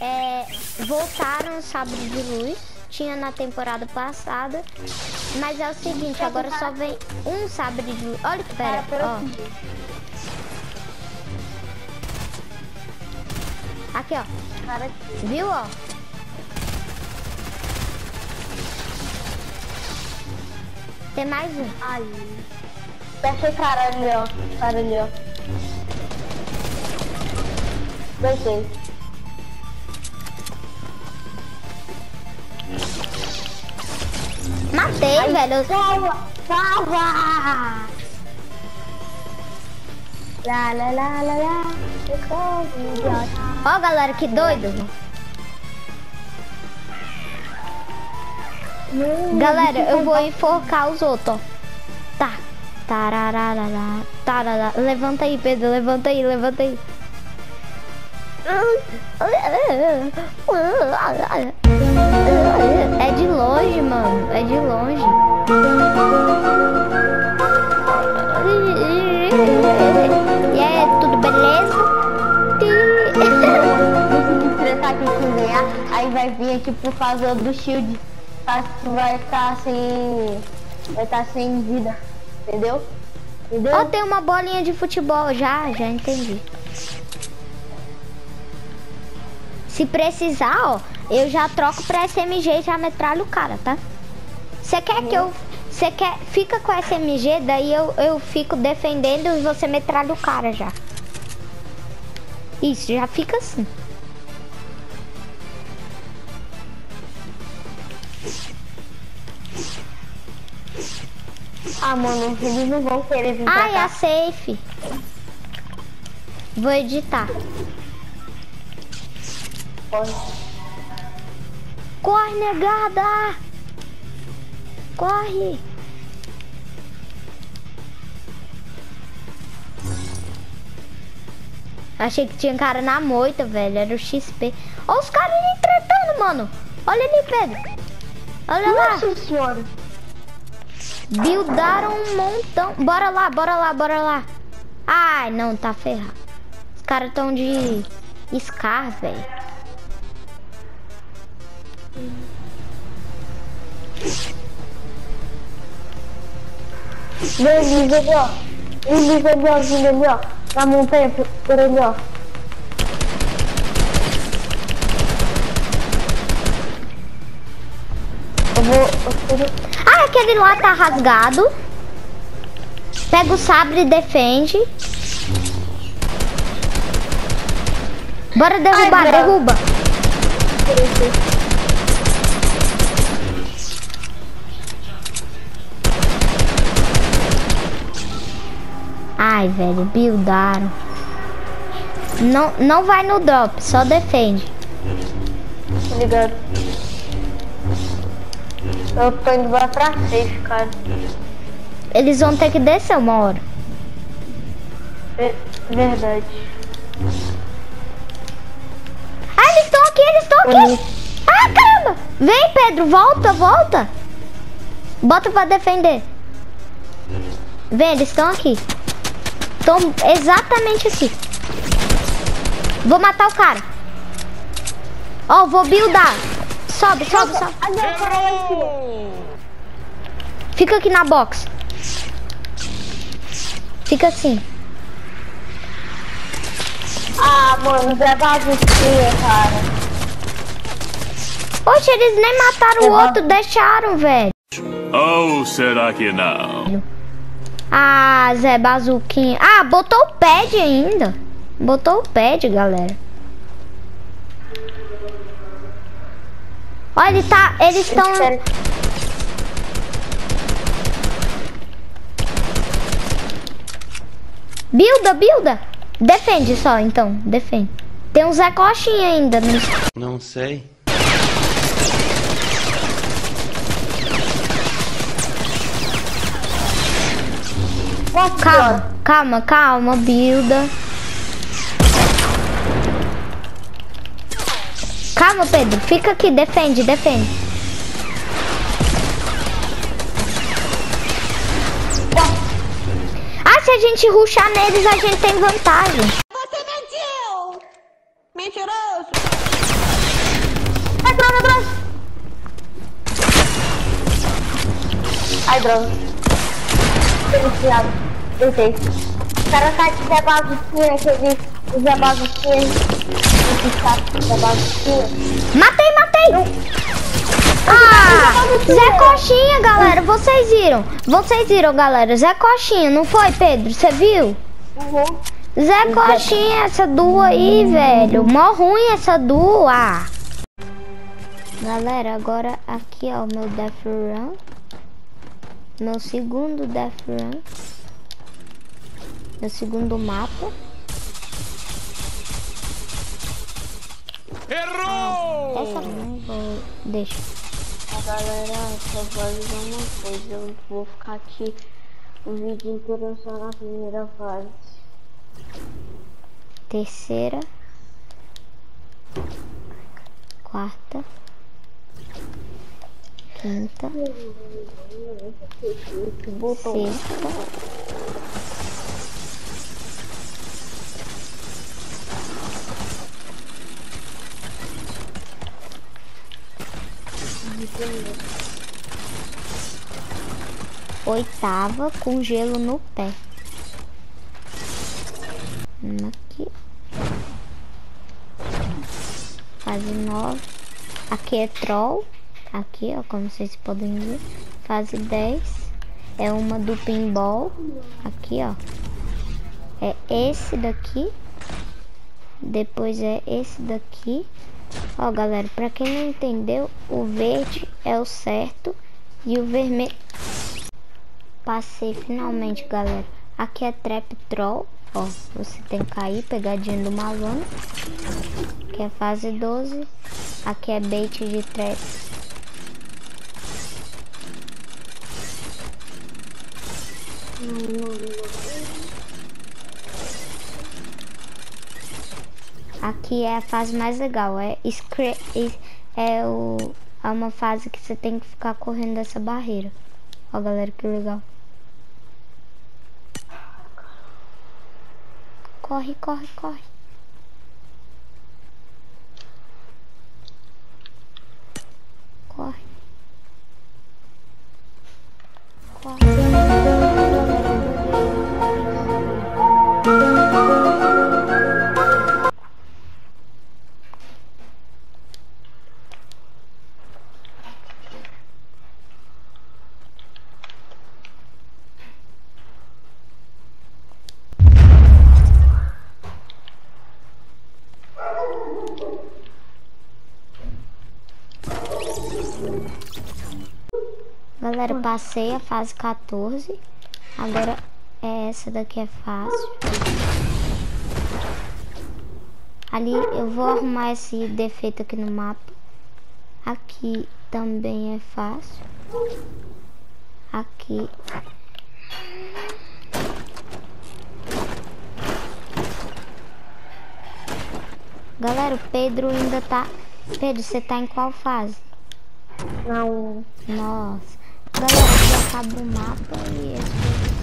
É, voltaram o sabre de luz. Tinha na temporada passada. Mas é o seguinte, agora só vem um sabre de luz. Olha, pera, ó. Aqui, ó. Viu, ó? Tem mais um. Ali. Deixa o cara ali, ó. O cara ali, ó. Deixei. Matei, velho. Salva! Salva! Lá, lá, lá, lá, lá. Ó, galera, que doido. Galera, eu vou enforcar os outros, ó. Tá. Tarararara. Tarará. Levanta aí, Pedro. Levanta aí, levanta aí. É de longe, mano. É de longe. E aí, tudo beleza? Aqui com ganhar, aí vai vir aqui por causa do shield. Tá- Vai ficar sem. Vai estar sem vida. Entendeu? Entendeu? Ó, tem uma bolinha de futebol já, já entendi. Se precisar, ó, eu já troco pra SMG e já metralho o cara, tá? Você quer que eu... Você quer... Fica com a SMG, daí eu, eu fico defendendo e você metralha o cara já. Isso, já fica assim. Ah, mano, eles não vão querer vir pra Ai, cá. a safe. Vou editar. Corre, negada! Corre! Achei que tinha cara na moita, velho. Era o XP. Olha os caras ali tretando, mano. Olha ali, Pedro. Olha lá. Nossa senhora. Buildaram um montão. Bora lá, bora lá, bora lá. Ai, não, tá ferrado. Os caras tão de Scar, velho. Vem, ali, ó. Ó. Vindo ali, ó. Na montanha, por ali, ó. Eu vou... Eu vou... Aquele lá tá rasgado. Pega o sabre e defende. Bora derrubar, Ai, derruba. Ai, velho, buildaram. Não, não vai no drop, só defende. Ligado? Eu tô indo lá pra safe, cara. Eles vão ter que descer uma hora. Ver- Verdade. Ah, eles estão aqui, eles estão aqui. Ah, caramba. Vem, Pedro, volta, volta. Bota pra defender. Vem, eles estão aqui. Estão exatamente aqui. Vou matar o cara. Ó, vou buildar. Sobe, sobe, sobe. Ah, não, cara, lá em cima. Fica aqui na box. Fica assim. Ah, mano, Zé baguncinha, cara. Oxe, eles nem mataram o Levanta. outro, deixaram, velho. Ou será que não? Ah, Zé Bazuquinha. Ah, botou o pad ainda. Botou o pad, galera. Olha, ele tá. Eles estão. Builda, builda. Defende só, então. Defende. Tem um Zé Coxinha ainda. No... Não sei. Calma, calma, calma, builda. Calma, Pedro. Fica aqui, defende, defende. a gente ruxar neles, a gente tem vantagem. Você mentiu! Mentiroso! Ai, droga, droga. Ai, droga. Felicidade. Deitei. O cara tá de Zé Baguncinha, aquele Zé Baguncinha. Esse Matei, matei. Ah, Zé Coxinha, galera. Vocês viram? Vocês viram, galera? Zé Coxinha, não foi, Pedro? Você viu? Zé Coxinha, essa duo aí, velho. Mó ruim essa duo. Ah. Galera, agora aqui, ó, meu Death Run. Meu segundo Death Run. Meu segundo mapa. Deixa. Galera, só vou avisar uma coisa. Eu vou ficar aqui o vídeo inteiro só na primeira fase. Terceira. Quarta. Quinta. Sexta. Oitava com gelo no pé. Aqui. Fase nove. Aqui é troll. Aqui, ó, como vocês podem ver. Fase 10. É uma do pinball. Aqui, ó. É esse daqui. Depois é esse daqui. Ó, galera, pra quem não entendeu, o verde é o certo e o vermelho. Passei finalmente, galera. Aqui é Trap Troll. Ó, você tem que cair, pegadinha do malandro. Aqui é fase 12. Aqui é bait de trap. Aqui é a fase mais legal, é, é, o, é uma fase que você tem que ficar correndo dessa barreira. Ó galera, que legal. Corre, corre, corre. Corre. Corre. Galera, passei a fase 14. Agora é essa daqui é fácil. Ali eu vou arrumar esse defeito aqui no mapa. Aqui também é fácil. Aqui. Galera, o Pedro ainda tá. Pedro, você tá em qual fase? Não. Nossa. Aqui acaba o mapa e